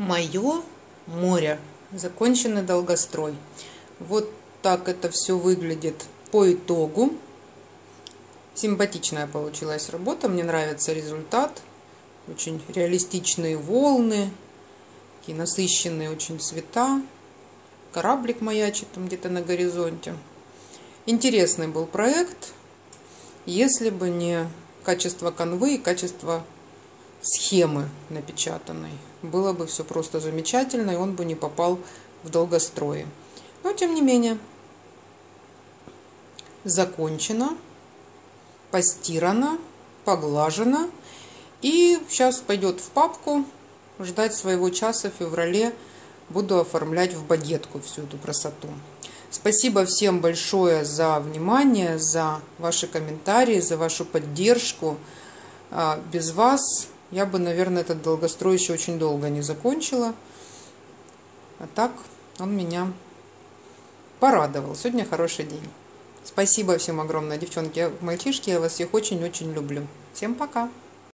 Мое море. Законченный долгострой. Вот так это все выглядит по итогу. Симпатичная получилась работа. Мне нравится результат. Очень реалистичные волны. Такие насыщенные очень цвета. Кораблик маячит там где-то на горизонте. Интересный был проект. Если бы не качество канвы и качество схемы напечатанной. Было бы все просто замечательно, и он бы не попал в долгострои. Но, тем не менее, закончено, постирано, поглажено. И сейчас пойдет в папку, ждать своего часа в феврале. Буду оформлять в багетку всю эту красоту. Спасибо всем большое за внимание, за ваши комментарии, за вашу поддержку. А, без вас я бы, наверное, этот долгострой еще очень долго не закончила. А так он меня порадовал. Сегодня хороший день. Спасибо всем огромное, девчонки, мальчишки. Я вас всех очень-очень люблю. Всем пока.